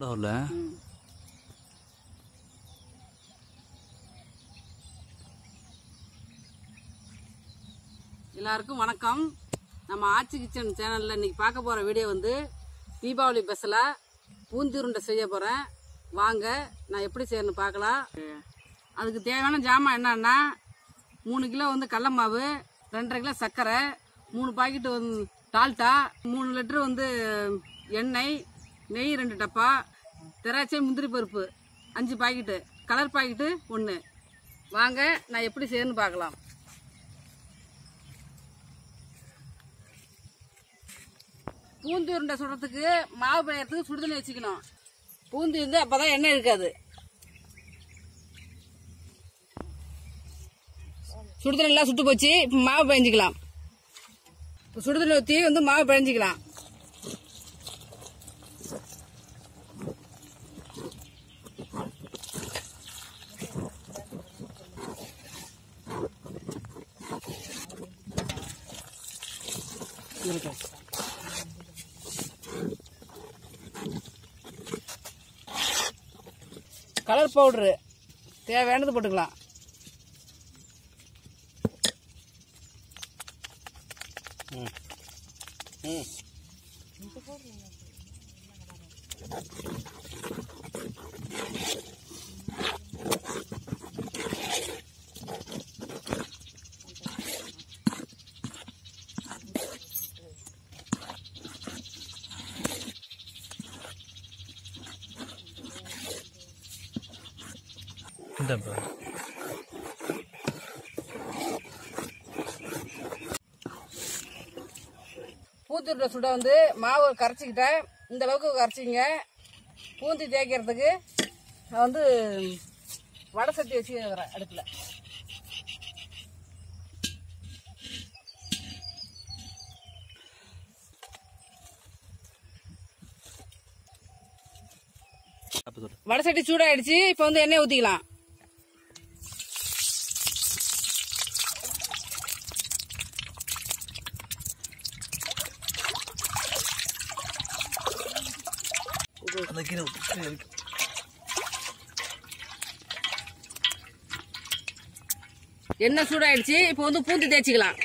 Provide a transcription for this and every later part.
வரல எல்லாருக்கும் வணக்கம். நம்ம ஆச்சி கிச்சன் சேனலில் இன்னைக்கு பார்க்க போகிற வீடியோ வந்து தீபாவளி பஸ்ஸில் பூந்திருண்டை செய்ய போகிறேன் வாங்க நான் எப்படி செய்யணும் பார்க்கலாம். அதுக்கு தேவையான ஜாமான் என்னன்னா மூணு கிலோ வந்து கடல மாவு ரெண்டரை கிலோ சர்க்கரை மூணு பாக்கெட்டு வந்து டால்டா மூணு லிட்டரு வந்து எண்ணெய் நெய் ரெண்டு டப்பா திராட்சை முந்திரி பருப்பு அஞ்சு பாக்கெட்டு கலர் பாக்கெட்டு ஒன்று வாங்க நான் எப்படி செய்யணும்னு பார்க்கலாம். பூந்து உருண்டை சுடுறதுக்கு மாவு பிணையறதுக்கு சுடுதண்ணி வச்சுக்கணும். பூந்து வந்து அப்பதான் எண்ணெய் இருக்காது. சுடுதண்ணெல்லாம் சுட்டு போச்சு இப்போ மாவு பிழைஞ்சிக்கலாம் இப்போ சுடுதண்ணி ஊற்றி வந்து மாவு பிழைஞ்சிக்கலாம் கலர் பவுடரு தேவையானது போட்டுக்கலாம். ம். ம். இந்தப்பா பூத்துருட்டை சுட வந்து மாவு கரைச்சிக்கிட்டேன். இந்த அளவுக்கு கரைச்சிங்க. பூந்தி தேய்க்கிறதுக்கு நான் வந்து வடை சட்டி வச்சு வைக்கிறேன் அடுப்பில் வடை சட்டி சூடாயிடுச்சு. இப்போ வந்து எண்ணெய் ஊற்றிக்கலாம் அந்த கீழே ஊத்து, கீழே இருக்கு. எண்ணெய் சூடாயிடுச்சு? இப்போ வந்து பூந்தி தேய்ச்சிக்கலாம்.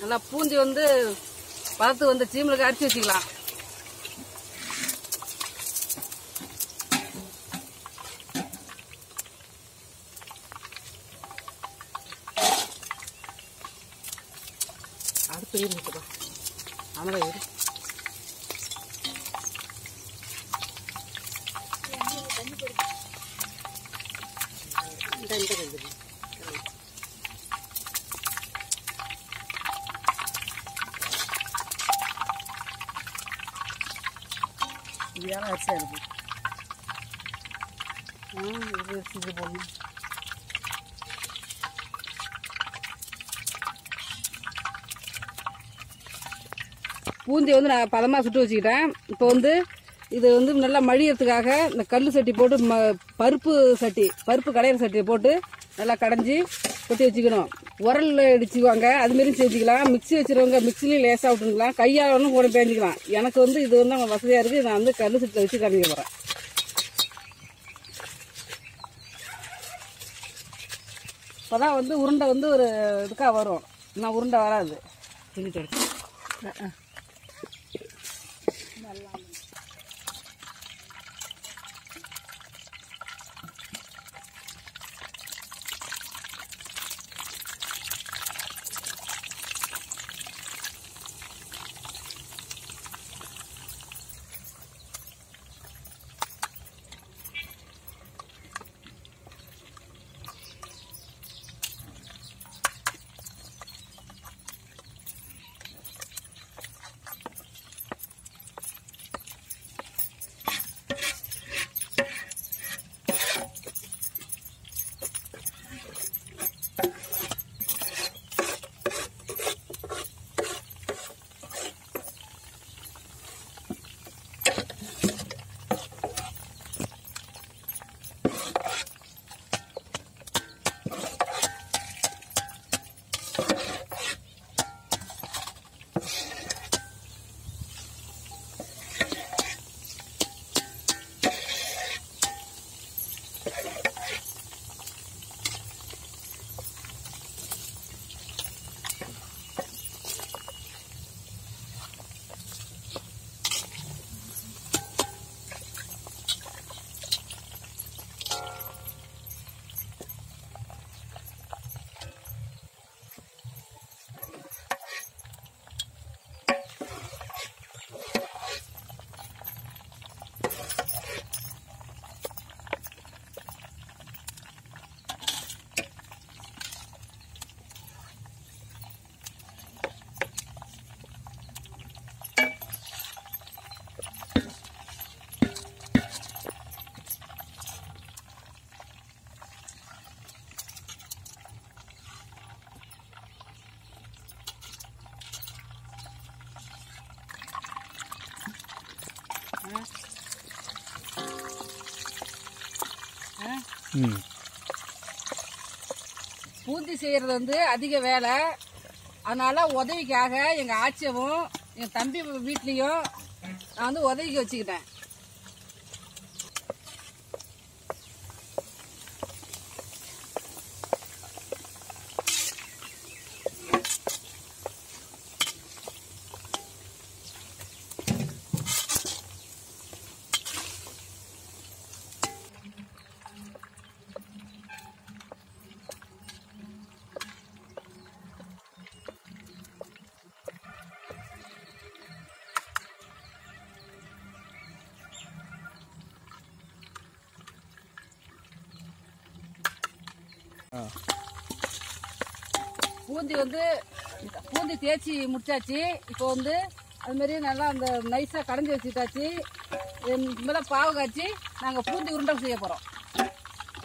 நல்லா பூந்தி வந்து பதத்து வந்து சீமிலுக்கு அரிசி வச்சுக்கலாம். அடுப்பு இருக்குப்பா அமரா இரு இந்த இந்த ரெண்டு இது யாரும் அரிசியா இருக்கு ஆ இது அரிசி இது போடணும் பூந்தி வந்து நான் பதமாக சுட்டு வச்சுக்கிட்டேன். இப்போ வந்து இது வந்து நல்லா மழியறதுக்காக இந்த கல் சட்டி போட்டு ம பருப்பு சட்டி பருப்பு கடையிற சட்டியை போட்டு நல்லா கடைஞ்சி கொட்டி வச்சுக்கணும். உரல்ல இடிச்சுக்குவாங்க. அது மாதிரி செஞ்சுக்கலாம். மிக்ஸி வச்சிருவங்க மிக்ஸிலையும் லேசாக விட்டுக்கலாம் கையாலும் கூட பேஞ்சிக்கலாம். எனக்கு வந்து இது வந்து வசதியாக இருக்குது நான் வந்து கல் சட்டில் வச்சு காமிக்க போகிறேன் அப்போதான் வந்து உருண்டை வந்து ஒரு இதுக்காக வரும். இன்னும் உருண்டை வராது. துணி தொடச்சி பூர்த்தி பூந்தி செய்யறது வந்து அதிக வேலை. அதனால உதவிக்காக எங்கள் ஆச்சியவும் என் தம்பி வீட்லேயும் நான் வந்து உதவிக்கு வச்சுக்கிட்டேன். பூந்தி வந்து பூந்தி தேய்ச்சி முடிச்சாச்சு. இப்போ வந்து அது மாதிரி நல்லா அந்த நைஸாக கடைஞ்சி வச்சுட்டாச்சு மேலே பாவு காய்ச்சி நாங்கள் பூந்தி உருண்டை செய்ய போகிறோம்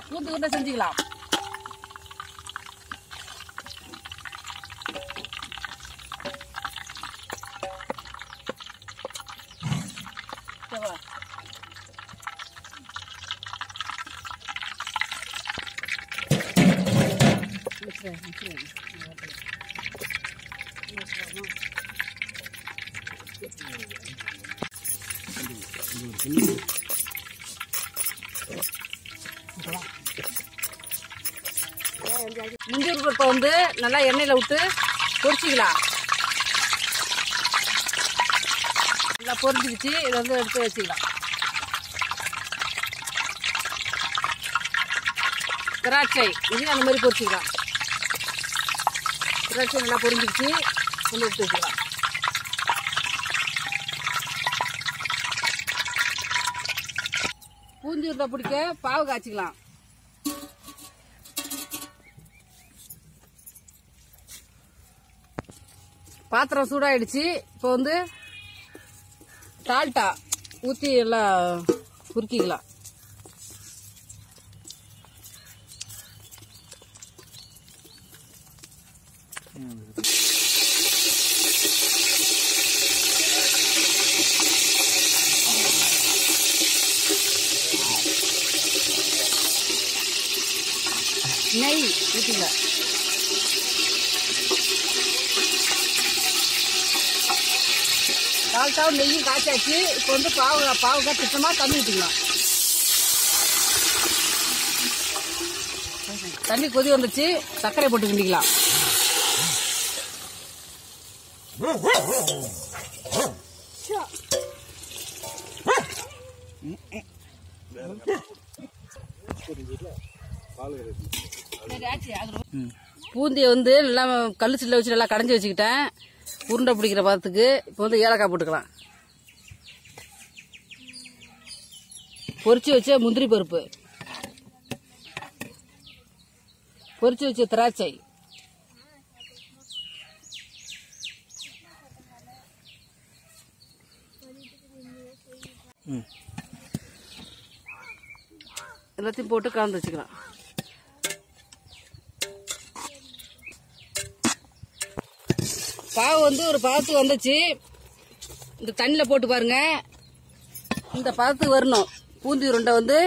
பூந்தி உருண்டை செஞ்சுக்கலாம். முந்திரி பருப்பை வந்து நல்லா எண்ணெயில் விட்டு பொரிச்சிக்கலாம். நல்லா பொரிஞ்சிக்கிச்சு. இதை வந்து எடுத்து வச்சுக்கலாம். திராட்சை இதையும் அந்த மாதிரி பொரிச்சிக்கலாம். திராட்சை நல்லா பொரிஞ்சிக்கிச்சு. கொண்டு எடுத்து வச்சுக்கலாம். பூந்தி உருண்டை பிடிக்க பாவு காய்ச்சிக்கலாம். பாத்திரம் சூடாயிடுச்சு. இப்போ வந்து டால்டா ஊற்றி எல்லாம் குறுக்கிக்கலாம் நெய் ஊற்றிங்க கால்சாவும் நெய்யும் காய்ச்சாச்சு. இப்போ வந்து பாவு பாவுக்காக திட்டமாக தண்ணி ஊற்றிக்கலாம் தண்ணி கொதி வந்துச்சு சர்க்கரை போட்டு கிண்டிக்கலாம். பூந்தியை வந்து நல்லா கல் சில்ல வச்சு நல்லா கடைஞ்சி வச்சுக்கிட்டேன். உருண்டை பிடிக்கிற பதத்துக்கு இப்போ வந்து ஏலக்காய் போட்டுக்கலாம். பொரிச்சு வச்ச முந்திரி பருப்பு. பொரிச்சு வச்ச திராட்சை. எல்லாத்தையும் போட்டு கலந்து வச்சுக்கலாம். பாவு வந்து ஒரு பதத்துக்கு வந்துச்சு. இந்த தண்ணியில் போட்டு பாருங்க. இந்த பதத்துக்கு வரணும். பூந்தி உருண்டை வந்து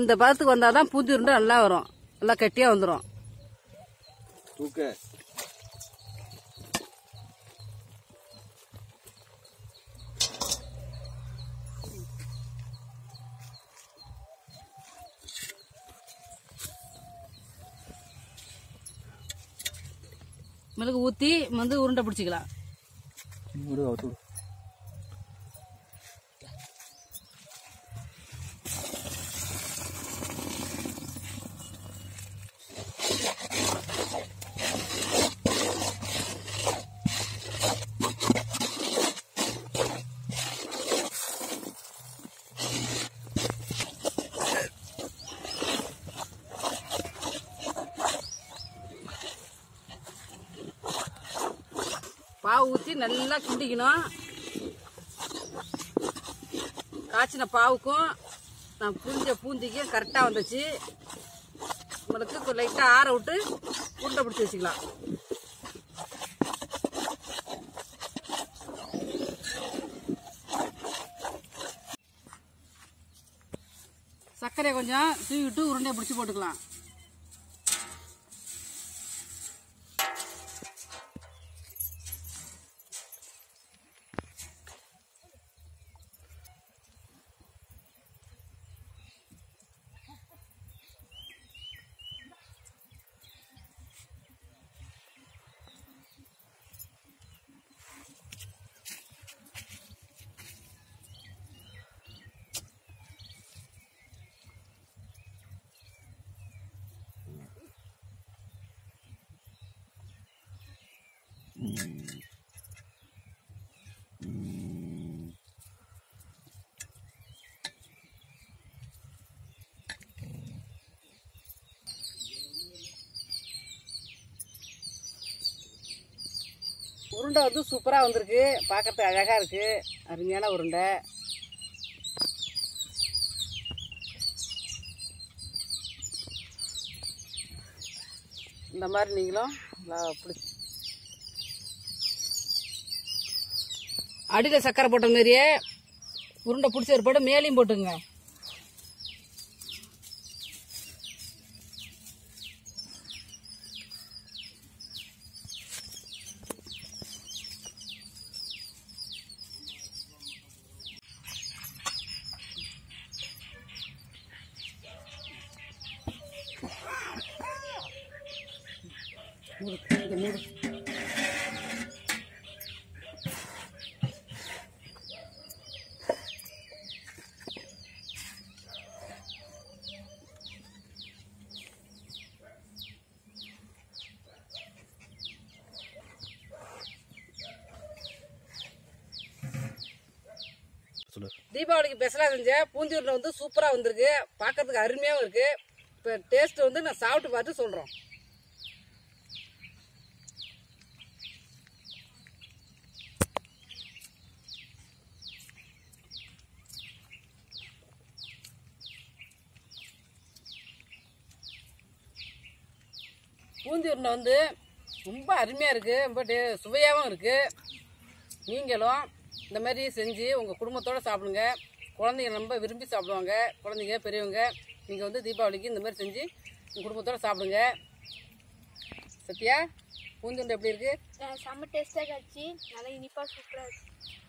இந்த பதத்துக்கு வந்தால் தான் பூந்தி உருண்டை நல்லா வரும். நல்லா கட்டியாக வந்துடும் மிளகு ஊற்றி வந்து உருண்டை பிடிச்சிக்கலாம். நல்லா கிண்டிக்கணும். காய்ச்சின பாவுக்கும் நான் புரிஞ்ச பூந்திக்கும் கரெக்டாக வந்துச்சு. உங்களுக்கு லைட்டாக ஆற விட்டு உருண்டை பிடிச்சி வச்சுக்கலாம். சர்க்கரை கொஞ்சம் தூவி விட்டு உருண்டையை பிடிச்சி போட்டுக்கலாம். உருண்டை வந்து சூப்பராக வந்திருக்கு. பார்க்கறதுக்கு அழகாக இருக்கு. அருமையான உருண்டை. இந்த மாதிரி நீங்களும் நல்லா அடியில் சக்கரை போட்ட மாதிரியே உருண்டை பிடிச்ச ஒரு போட்டு மேலேயும் போட்டுங்க தீபாவளிக்கு ஸ்பெஷலாக செஞ்சேன் பூந்தி வந்து சூப்பராக வந்திருக்கு. பார்க்கறதுக்கு அருமையாகவும் இருக்கு. இப்போ டேஸ்ட் வந்து நான் சாப்பிட்டு பார்த்து சொல்கிறோம் பூந்தி உருண்டை வந்து ரொம்ப அருமையாக இருக்குது ரொம்ப டே சுவையாகவும் இருக்குது நீங்களும் இந்த மாதிரி செஞ்சு உங்கள் குடும்பத்தோடு சாப்பிடுங்க. குழந்தைங்க ரொம்ப விரும்பி சாப்பிடுவாங்க. குழந்தைங்க பெரியவங்க நீங்கள் வந்து தீபாவளிக்கு இந்த மாதிரி செஞ்சு உங்கள் குடும்பத்தோடு சாப்பிடுங்க. சத்யா பூந்தி உருண்டை எப்படி இருக்கு? அஹ் செம்ம டேஸ்ட்டாக ஆச்சு நல்லா இனிப்பாக சூப்பராக இருக்கு.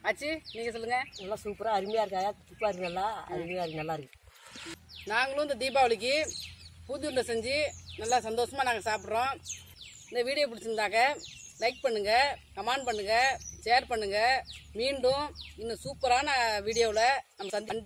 ஆச்சு நீங்கள் சொல்லுங்கள் நல்லா சூப்பராக அருமையாக இருக்கா? துப்பாக இருக்கு நல்லா? அருமையாக இருக்கு நல்லா இருக்கு. நாங்களும் இந்த தீபாவளிக்கு பூந்தி உருண்டை செஞ்சு நல்லா சந்தோஷமாக நாங்கள் சாப்பிட்றோம். இந்த வீடியோ பிடிச்சிருந்தாக்க லைக் பண்ணுங்கள் கமெண்ட் பண்ணுங்கள் ஷேர் பண்ணுங்கள் மீண்டும் இன்னும் சூப்பரான வீடியோவில் நம்ம சந்தி